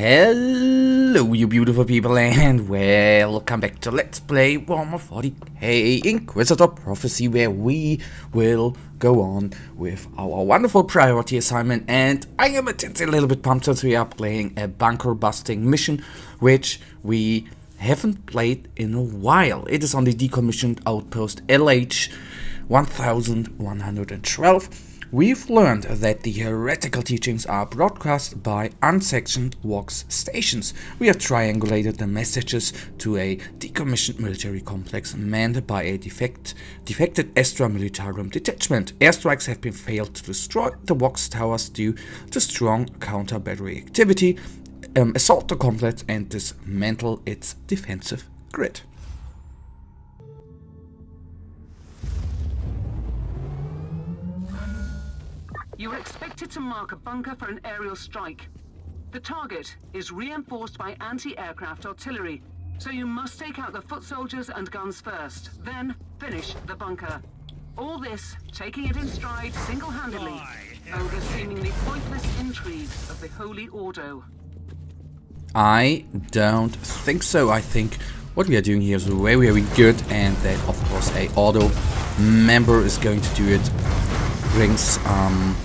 Hello you beautiful people and welcome back to Let's Play Warhammer 40k Inquisitor Prophecy where we will go on with our wonderful priority assignment and I am a little bit pumped since we are playing a bunker busting mission which we haven't played in a while. It is on the decommissioned outpost LH 1112 We've learned that the heretical teachings are broadcast by unsectioned Vox stations. We have triangulated the messages to a decommissioned military complex manned by a defect, defected Astra Militarum detachment. Airstrikes have been failed to destroy the Vox towers due to strong counter-battery activity. Um, assault the complex and dismantle its defensive grid. You are expected to mark a bunker for an aerial strike. The target is reinforced by anti-aircraft artillery, so you must take out the foot soldiers and guns first, then finish the bunker. All this, taking it in stride single-handedly, over the seemingly pointless intrigues of the Holy Ordo. I don't think so. I think what we are doing here is very, very good and that, of course, a Ordo member is going to do it. Brings um,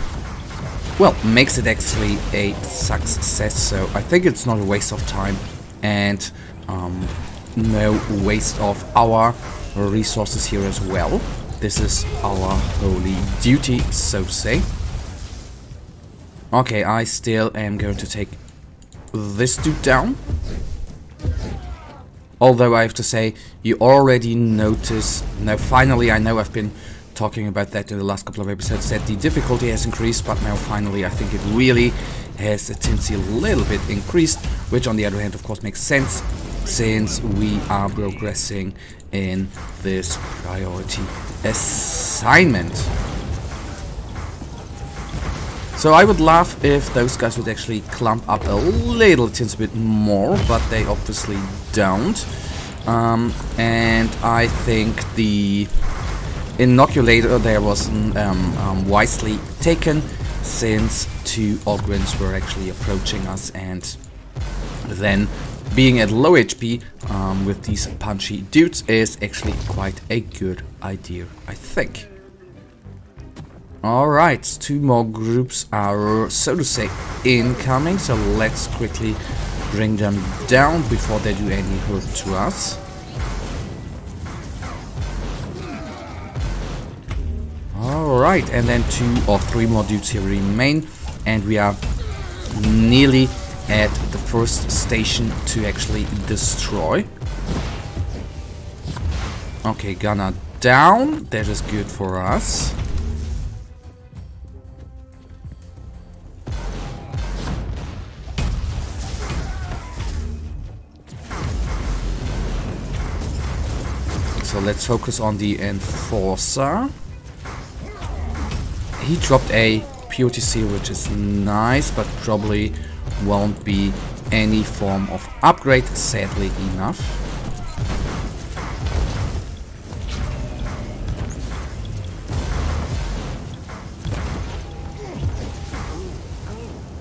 well, makes it actually a success. So I think it's not a waste of time and um, no waste of our resources here as well. This is our holy duty, so say. Okay, I still am going to take this dude down. Although I have to say, you already notice... Now, finally, I know I've been talking about that in the last couple of episodes, that the difficulty has increased, but now finally I think it really has a tendency a little bit increased, which on the other hand of course makes sense, since we are progressing in this priority assignment. So I would love if those guys would actually clump up a little teensy bit more, but they obviously don't. Um, and I think the inoculator there was um, um, wisely taken since two Ogryns were actually approaching us and then being at low HP um, with these punchy dudes is actually quite a good idea, I think. Alright, two more groups are, so to say, incoming, so let's quickly bring them down before they do any hurt to us. Alright, and then two or three more dudes here remain, and we are nearly at the first station to actually destroy. Okay, gunner down. That is good for us. So let's focus on the Enforcer he dropped a POTC, which is nice, but probably won't be any form of upgrade, sadly enough.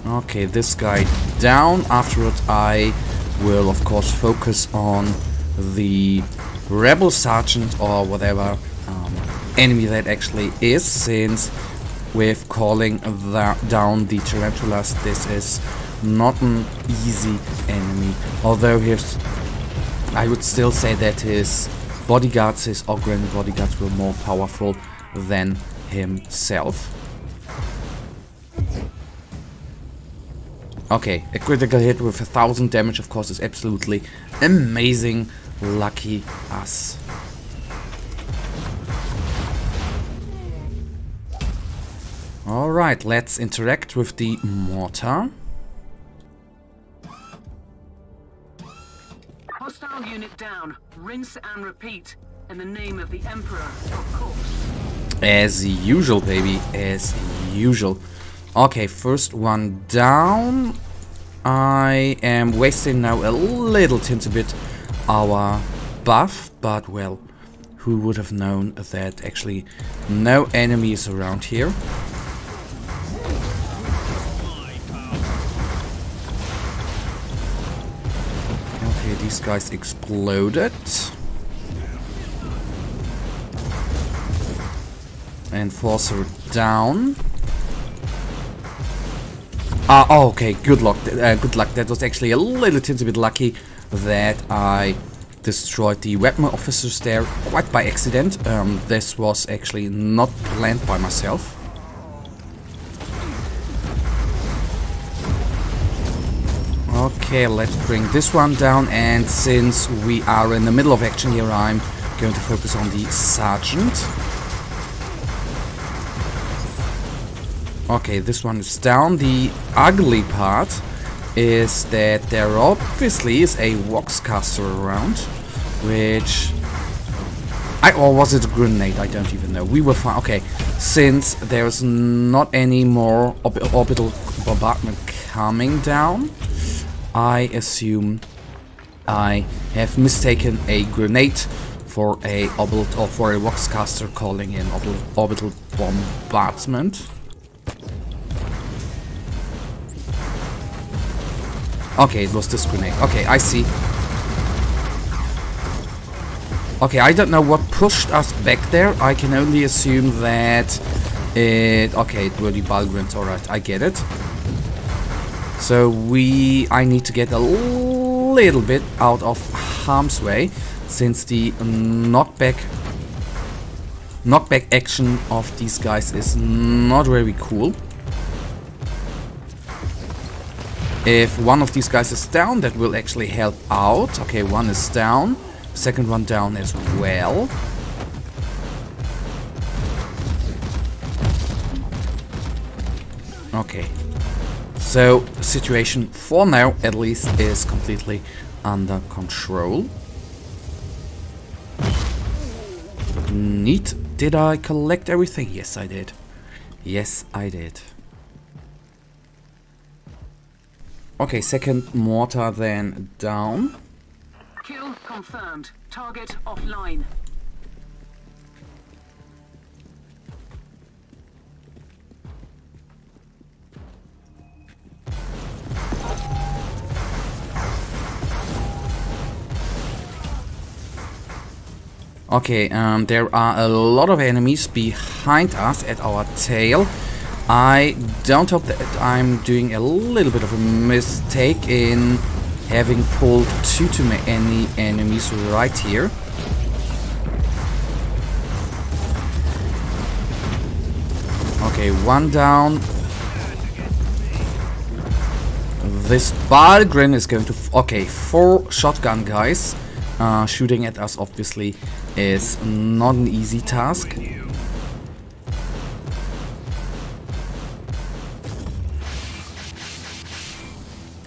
Okay, this guy down. Afterwards, I will, of course, focus on the rebel sergeant or whatever um, enemy that actually is, since with calling down the tarantulas. This is not an easy enemy, although his, I would still say that his bodyguards, his Ogryn bodyguards were more powerful than himself. Okay, a critical hit with a thousand damage of course is absolutely amazing. Lucky us. Alright, let's interact with the mortar. Hostile unit down. Rinse and repeat. In the name of the Emperor, of course. As usual, baby. As usual. Okay, first one down. I am wasting now a little tiny bit our buff, but well, who would have known that actually no enemies around here. These guys exploded. Enforcer down. Ah, oh, okay, good luck. Uh, good luck. That was actually a little teensy bit lucky that I destroyed the weapon officers there quite by accident. Um, this was actually not planned by myself. Okay, let's bring this one down and since we are in the middle of action here, I'm going to focus on the sergeant. Okay, this one is down. The ugly part is that there obviously is a Voxcaster around, which... I, or was it a grenade? I don't even know. We were fine. Okay, since there's not any more orbital bombardment coming down, I assume I have mistaken a grenade for a orbital or for a Voxcaster calling in orbital, bombardment. Okay, it was this grenade. Okay, I see. Okay, I don't know what pushed us back there. I can only assume that it... Okay, it were the Bullgryns. Alright, I get it. So we... I need to get a little bit out of harm's way since the knockback knockback action of these guys is not very cool. If one of these guys is down, that will actually help out. Okay, one is down. Second one down as well. Okay. So, situation for now, at least, is completely under control. Neat. Did I collect everything? Yes, I did. Yes, I did. Okay, second mortar then down. Kill confirmed. Target offline. Okay, um, there are a lot of enemies behind us at our tail. I don't hope that I'm doing a little bit of a mistake in having pulled too too many enemies right here. Okay, one down. This Bullgryn is going to... okay, four shotgun guys uh, shooting at us obviously is not an easy task.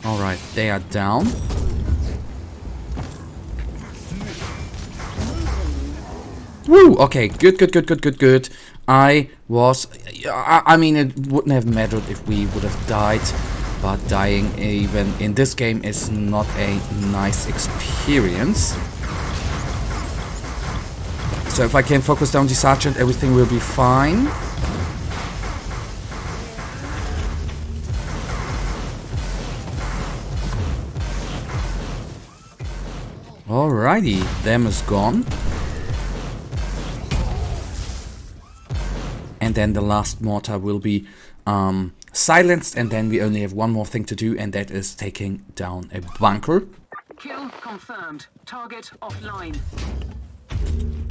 Alright, they are down. Woo! Okay, good, good, good, good, good, good. I was... I, I mean, it wouldn't have mattered if we would have died, but dying even in this game is not a nice experience. So if I can focus down the sergeant, everything will be fine. Alrighty, them is gone. And then the last mortar will be um, silenced and then we only have one more thing to do and that is taking down a bunker. Kill confirmed. Target offline.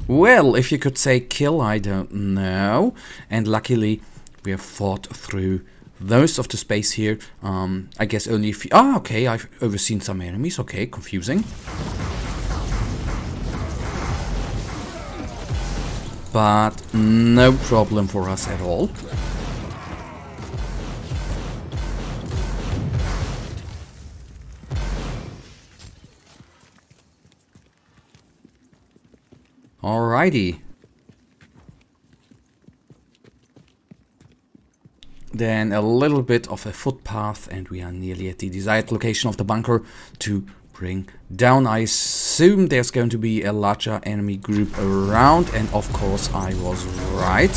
Well, if you could say kill, I don't know. And luckily, we have fought through most of the space here. Um, I guess only if... Ah, okay, I've overseen some enemies. Okay, confusing. but no problem for us at all. Alrighty. Then a little bit of a footpath and we are nearly at the desired location of the bunker to bring down. I assume there's going to be a larger enemy group around and of course I was right.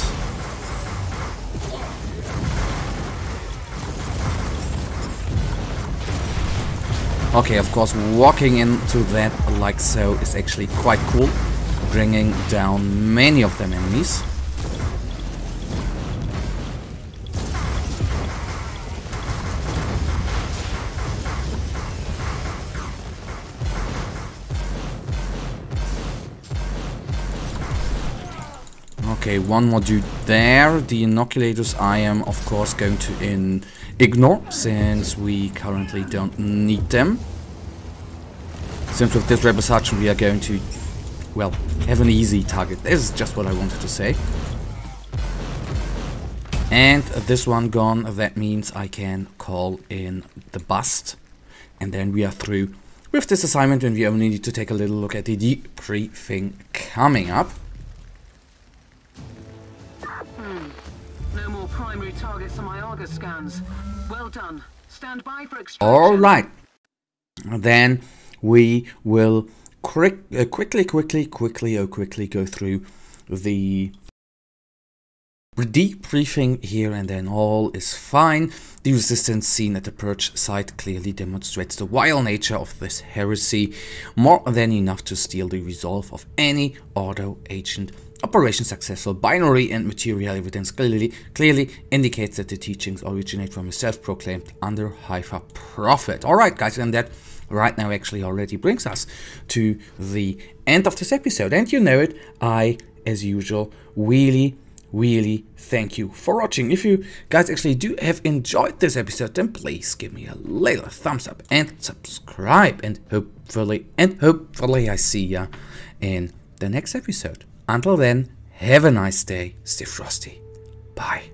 Okay, of course, walking into that like so is actually quite cool, bringing down many of them enemies. Okay, one more dude there. The inoculators I am, of course, going to ignore, since we currently don't need them. Since with this Rebel Sergeant we are going to, well, have an easy target. This is just what I wanted to say. And this one gone, that means I can call in the bust. And then we are through with this assignment and we only need to take a little look at the debriefing coming up. Hmm. No more primary targets on my Argus scans. Well done. Stand by for extraction. All right. Then we will quick, uh, quickly, quickly, quickly, oh, quickly go through the debriefing here and then all is fine. The resistance seen at the Purge site clearly demonstrates the vile nature of this heresy, more than enough to steal the resolve of any Ordo agent Operation successful binary and material evidence clearly, clearly indicates that the teachings originate from a self-proclaimed underhive prophet. Alright guys, and that right now actually already brings us to the end of this episode. And you know it, I, as usual, really, really thank you for watching. If you guys actually do have enjoyed this episode, then please give me a little thumbs up and subscribe. And hopefully, and hopefully I see ya in the next episode. Until then, have a nice day. Stay frosty. Bye.